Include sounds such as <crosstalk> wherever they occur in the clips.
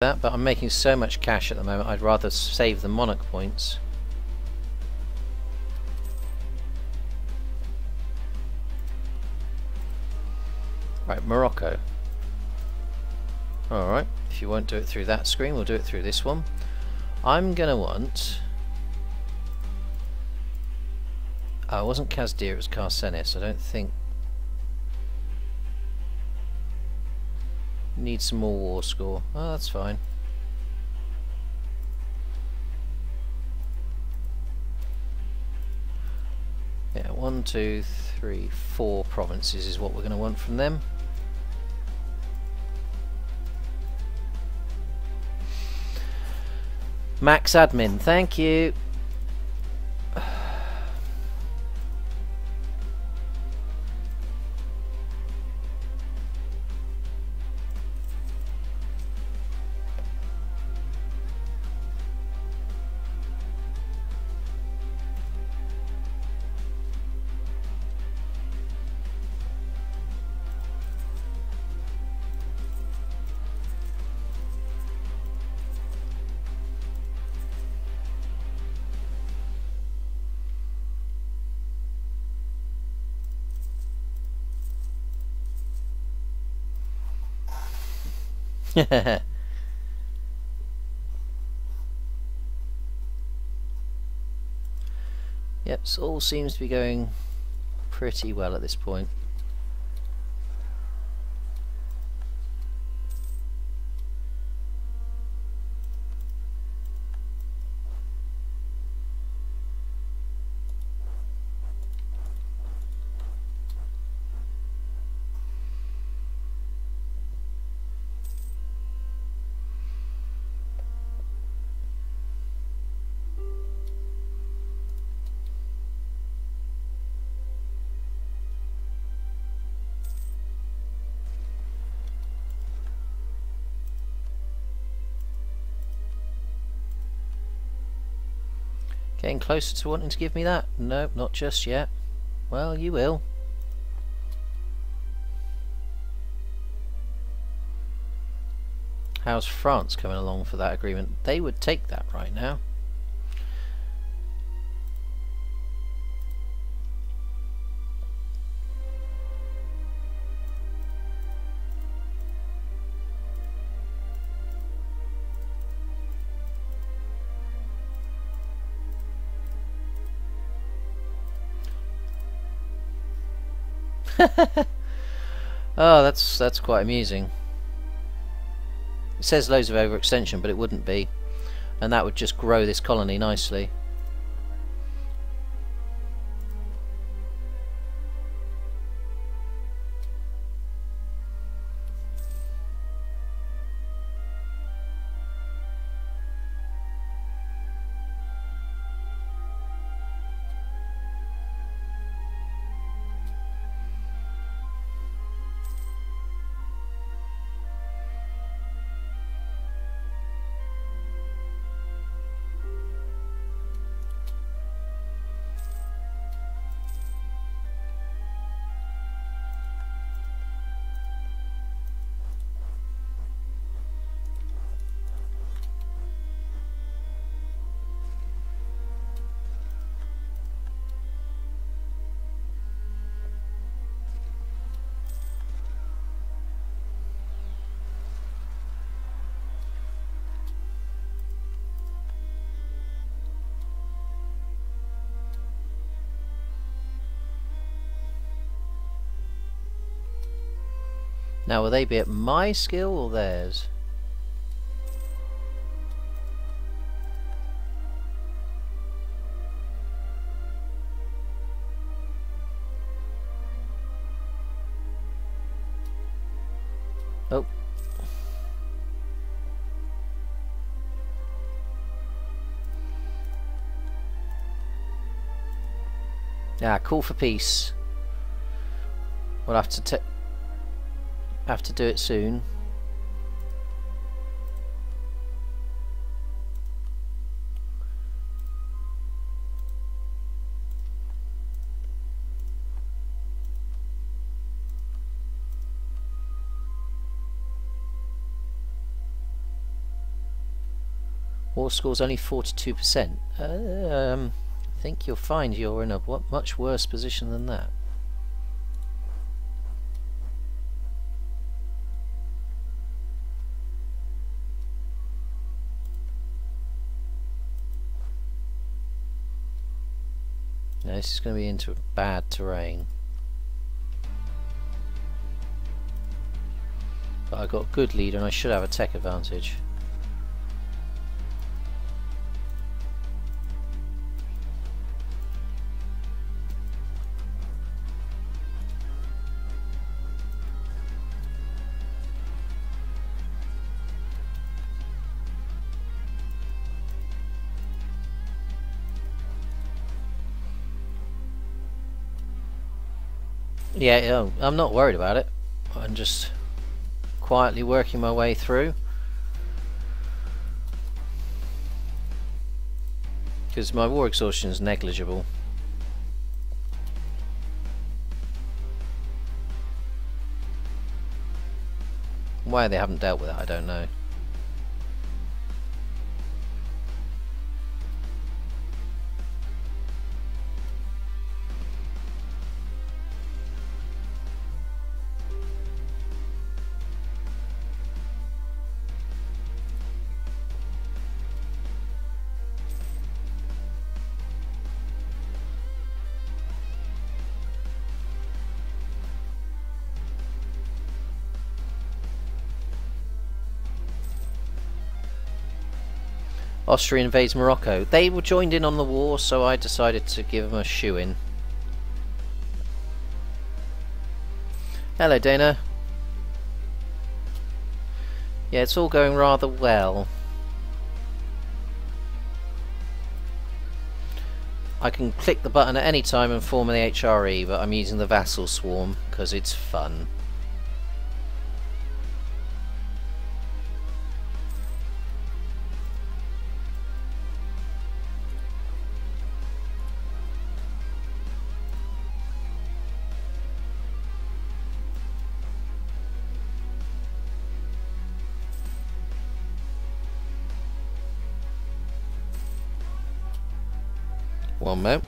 that, but I'm making so much cash at the moment, I'd rather save the monarch points. Right, Morocco. Alright, if you won't do it through that screen, we'll do it through this one. I'm gonna want... Oh, it wasn't Kazdir, it was Carsenis. I don't think... Need some more war score. Oh, that's fine. Yeah, one, two, three, four provinces is what we're going to want from them. Max admin, thank you. <laughs> yep, so all seems to be going pretty well at this point. Getting closer to wanting to give me that? Nope, not just yet. Well, you will. How's France coming along for that agreement? They would take that right now. <laughs> oh, that's that's quite amusing. It says loads of overextension, but it wouldn't be. And that would just grow this colony nicely. Now will they be at my skill or theirs? Oh. Ah, call for peace. We'll have to have to do it soon. War score's only 42%. Um, I think you'll find you're in a much worse position than that. This is going to be into bad terrain. But I got good lead and I should have a tech advantage. Yeah, I'm not worried about it. I'm just quietly working my way through. Because my war exhaustion is negligible. Why they haven't dealt with it, I don't know. Austria invades Morocco. They were joined in on the war, so I decided to give them a shoe-in. Hello, Dana. Yeah, it's all going rather well. I can click the button at any time and form the HRE, but I'm using the Vassal Swarm because it's fun. Moment.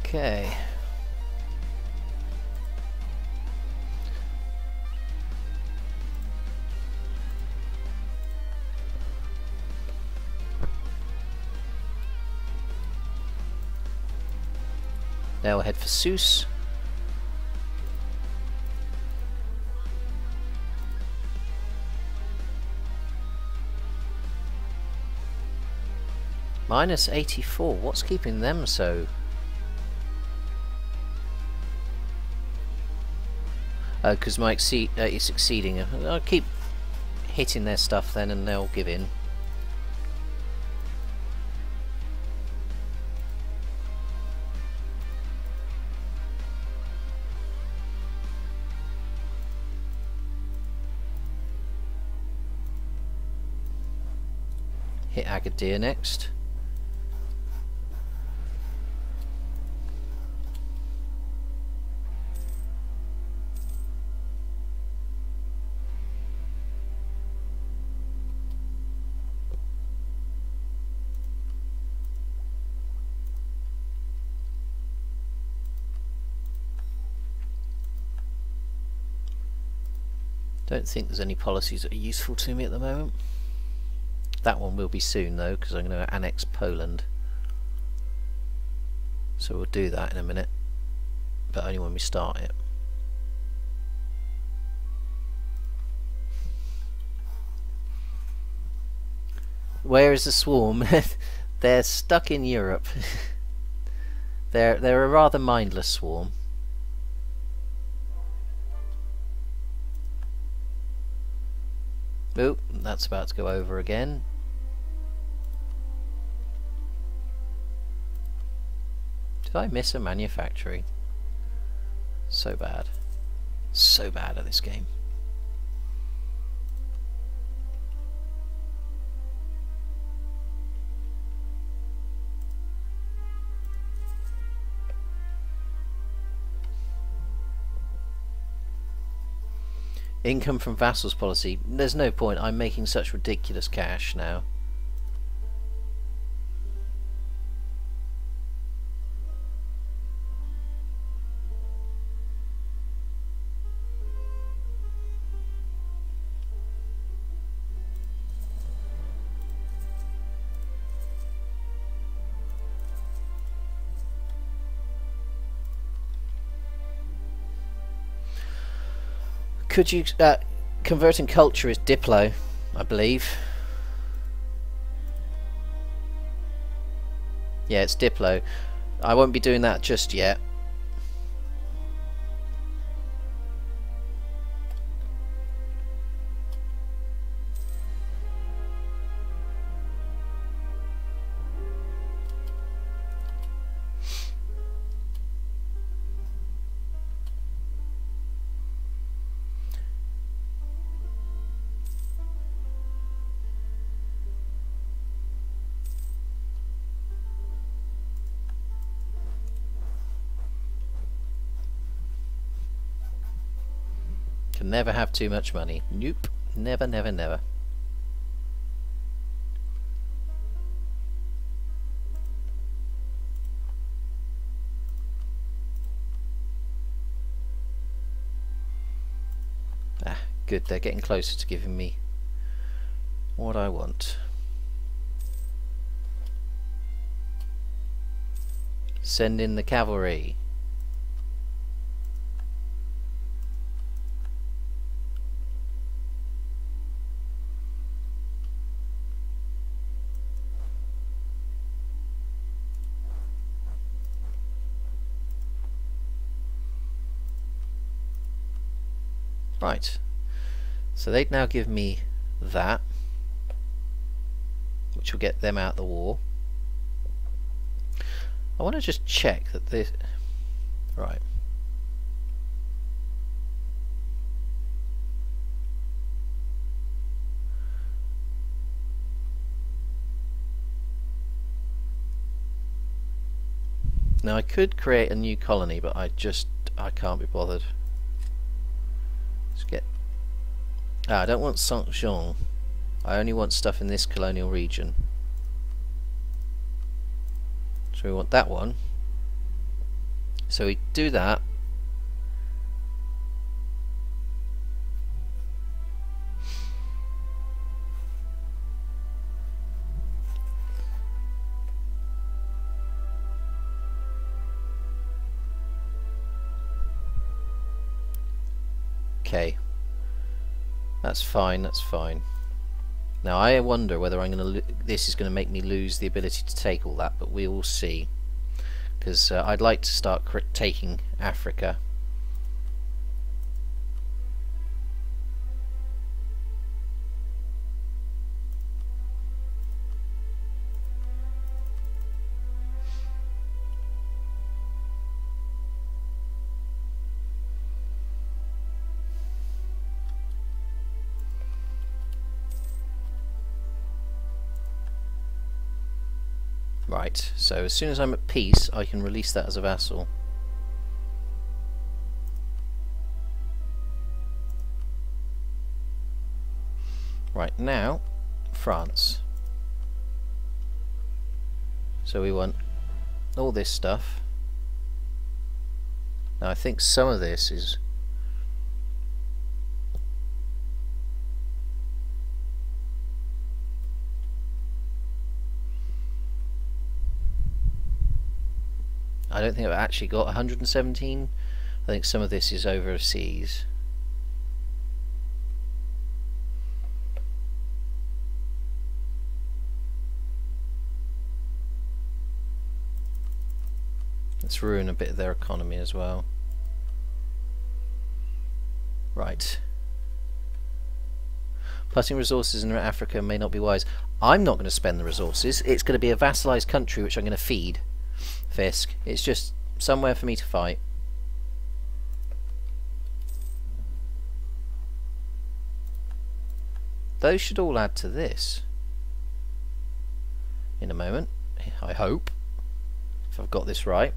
Okay. Now we'll head for Sousse. Minus 84. What's keeping them so... Because uh, my exceed uh, is exceeding. I'll keep hitting their stuff then and they'll give in. Hit Agadir next. Don't think there's any policies that are useful to me at the moment. That one will be soon though, because I'm going to annex Poland. So we'll do that in a minute, but only when we start it. Where is the swarm? <laughs> they're stuck in Europe. <laughs> they're they're a rather mindless swarm. Oop, that's about to go over again. Did I miss a manufactory? So bad. So bad at this game. Income from vassals policy. There's no point. I'm making such ridiculous cash now. Could you... Uh, converting culture is Diplo, I believe. Yeah, it's Diplo. I won't be doing that just yet. Can never have too much money. Nope. Never, never, never. Ah, good. They're getting closer to giving me what I want. Send in the cavalry. Right. So they'd now give me that, which will get them out the war. I want to just check that this... Right. Now I could create a new colony, but I just I can't be bothered. Let's get... Ah, I don't want Saint-Jean. I only want stuff in this colonial region. So we want that one. So we do that. That's fine, that's fine. Now I wonder whether I'm going to this is going to make me lose the ability to take all that, but we will see. Because uh, I'd like to start taking Africa. Right, so as soon as I'm at peace, I can release that as a vassal. Right, now, France. So we want all this stuff. Now I think some of this is I don't think I've actually got 117. I think some of this is overseas. Let's ruin a bit of their economy as well. Right. Putting resources in Africa may not be wise. I'm not going to spend the resources. It's going to be a vassalized country which I'm going to feed. Fisk. It's just somewhere for me to fight. Those should all add to this. In a moment. I hope. If I've got this right.